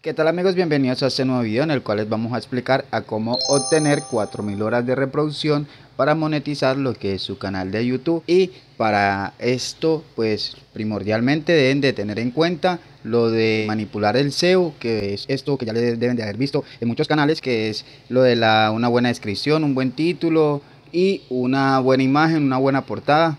¿Qué tal amigos? Bienvenidos a este nuevo video en el cual les vamos a explicar a cómo obtener 4000 horas de reproducción para monetizar lo que es su canal de YouTube y para esto pues primordialmente deben de tener en cuenta lo de manipular el SEO que es esto que ya les deben de haber visto en muchos canales que es lo de la una buena descripción, un buen título y una buena imagen, una buena portada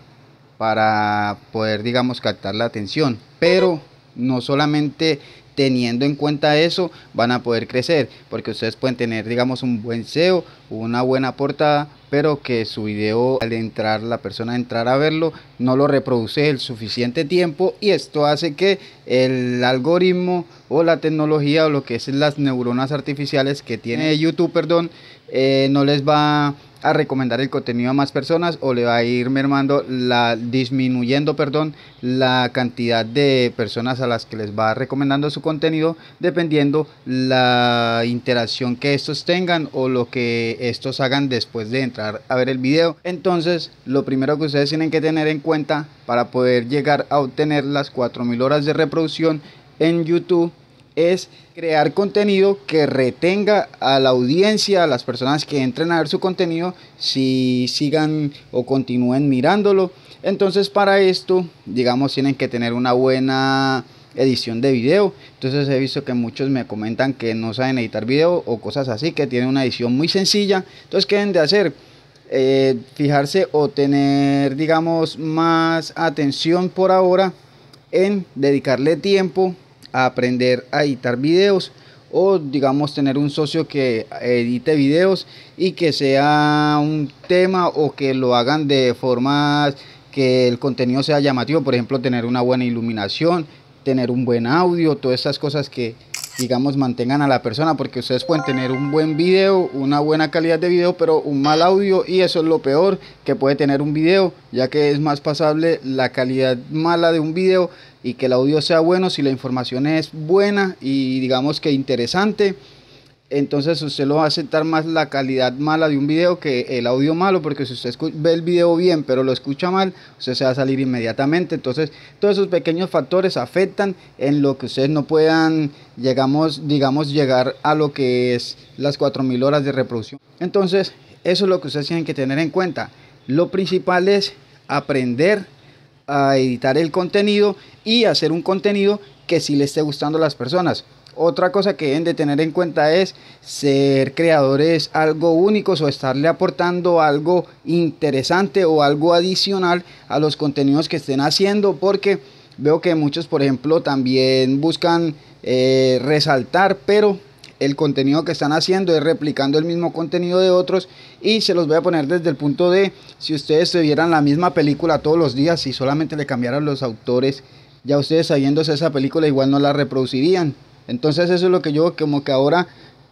para poder digamos captar la atención pero no solamente teniendo en cuenta eso van a poder crecer porque ustedes pueden tener digamos un buen SEO una buena portada pero que su video al entrar la persona entrar a verlo no lo reproduce el suficiente tiempo y esto hace que el algoritmo o la tecnología o lo que es las neuronas artificiales que tiene YouTube perdón eh, no les va a recomendar el contenido a más personas o le va a ir mermando la disminuyendo perdón la cantidad de personas a las que les va recomendando su contenido dependiendo la interacción que estos tengan o lo que estos hagan después de entrar a ver el video. Entonces lo primero que ustedes tienen que tener en cuenta para poder llegar a obtener las 4000 horas de reproducción en YouTube es crear contenido que retenga a la audiencia, a las personas que entren a ver su contenido, si sigan o continúen mirándolo. Entonces para esto, digamos, tienen que tener una buena edición de video. Entonces he visto que muchos me comentan que no saben editar video o cosas así, que tienen una edición muy sencilla. Entonces, ¿qué deben de hacer? Eh, fijarse o tener, digamos, más atención por ahora en dedicarle tiempo aprender a editar videos o digamos tener un socio que edite videos y que sea un tema o que lo hagan de forma que el contenido sea llamativo, por ejemplo tener una buena iluminación, tener un buen audio, todas estas cosas que digamos mantengan a la persona porque ustedes pueden tener un buen video, una buena calidad de video, pero un mal audio y eso es lo peor que puede tener un video, ya que es más pasable la calidad mala de un video y que el audio sea bueno si la información es buena y digamos que interesante entonces usted lo va a aceptar más la calidad mala de un video que el audio malo, porque si usted ve el video bien pero lo escucha mal, usted se va a salir inmediatamente. Entonces todos esos pequeños factores afectan en lo que ustedes no puedan, llegamos, digamos, llegar a lo que es las 4.000 horas de reproducción. Entonces eso es lo que ustedes tienen que tener en cuenta. Lo principal es aprender a editar el contenido y hacer un contenido que sí le esté gustando a las personas. Otra cosa que deben de tener en cuenta es ser creadores algo únicos o estarle aportando algo interesante o algo adicional a los contenidos que estén haciendo porque veo que muchos por ejemplo también buscan eh, resaltar pero el contenido que están haciendo es replicando el mismo contenido de otros. Y se los voy a poner desde el punto de si ustedes vieran la misma película todos los días y solamente le cambiaran los autores ya ustedes sabiéndose esa película igual no la reproducirían entonces eso es lo que yo como que ahora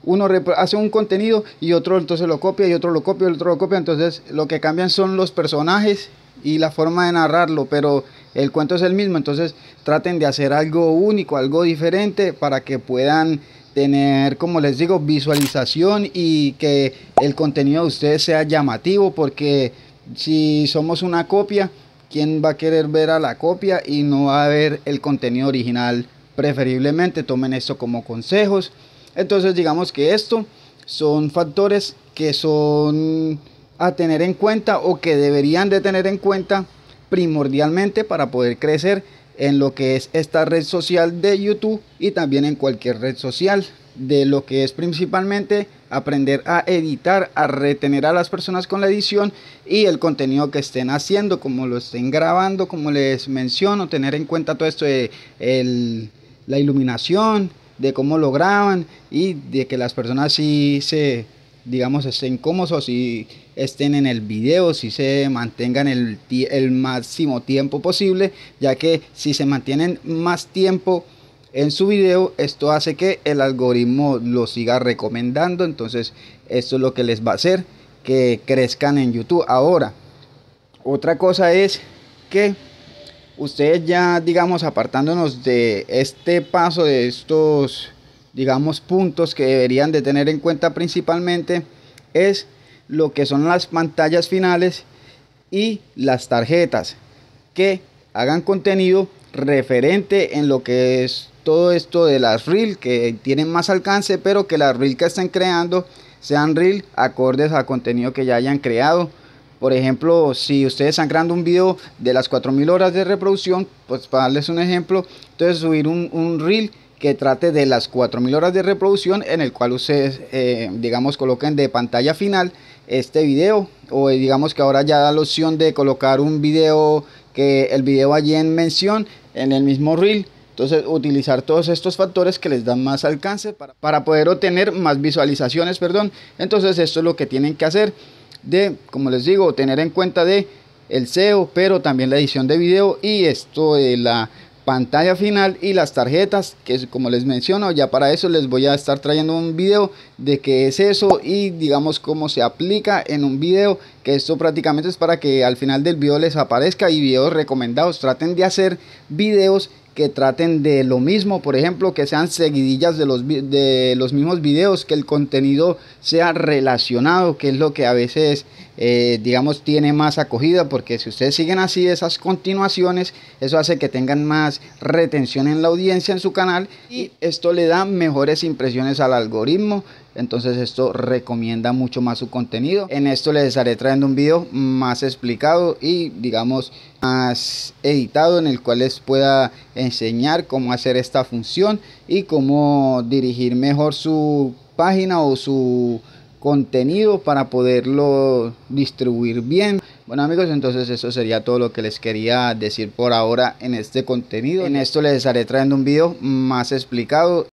uno hace un contenido y otro entonces lo copia y otro lo copia y otro lo copia. Entonces lo que cambian son los personajes y la forma de narrarlo, pero el cuento es el mismo. Entonces traten de hacer algo único, algo diferente para que puedan tener, como les digo, visualización y que el contenido de ustedes sea llamativo porque si somos una copia, ¿quién va a querer ver a la copia y no va a ver el contenido original? Preferiblemente tomen esto como consejos. Entonces digamos que esto son factores que son a tener en cuenta o que deberían de tener en cuenta primordialmente para poder crecer en lo que es esta red social de YouTube y también en cualquier red social de lo que es principalmente aprender a editar, a retener a las personas con la edición y el contenido que estén haciendo, como lo estén grabando, como les menciono, tener en cuenta todo esto de el la iluminación, de cómo lo graban y de que las personas sí se, digamos, estén cómodos y estén en el video, si se mantengan el, el máximo tiempo posible, ya que si se mantienen más tiempo en su video, esto hace que el algoritmo lo siga recomendando, entonces esto es lo que les va a hacer que crezcan en YouTube. Ahora, otra cosa es que ustedes ya, digamos, apartándonos de este paso, de estos, digamos, puntos que deberían de tener en cuenta principalmente, es lo que son las pantallas finales y las tarjetas que hagan contenido referente en lo que es todo esto de las reel que tienen más alcance, pero que las reel que estén creando sean reel acordes al contenido que ya hayan creado. Por ejemplo, si ustedes están creando un video de las 4000 horas de reproducción, pues para darles un ejemplo, entonces subir un, un reel que trate de las 4000 horas de reproducción en el cual ustedes eh, digamos coloquen de pantalla final este video o digamos que ahora ya da la opción de colocar un video que el video allí en mención en el mismo reel. Entonces utilizar todos estos factores que les dan más alcance para, para poder obtener más visualizaciones perdón. Entonces esto es lo que tienen que hacer de como les digo tener en cuenta de el SEO pero también la edición de video y esto de la pantalla final y las tarjetas que como les menciono ya para eso les voy a estar trayendo un video de qué es eso y digamos cómo se aplica en un video que esto prácticamente es para que al final del video les aparezca y videos recomendados. Traten de hacer videos que traten de lo mismo, por ejemplo, que sean seguidillas de los, de los mismos videos, que el contenido sea relacionado, que es lo que a veces, eh, digamos, tiene más acogida, porque si ustedes siguen así esas continuaciones, eso hace que tengan más retención en la audiencia en su canal y esto le da mejores impresiones al algoritmo entonces esto recomienda mucho más su contenido. En esto les estaré trayendo un video más explicado y digamos más editado en el cual les pueda enseñar cómo hacer esta función y cómo dirigir mejor su página o su contenido para poderlo distribuir bien. Bueno amigos entonces eso sería todo lo que les quería decir por ahora en este contenido. En esto les estaré trayendo un video más explicado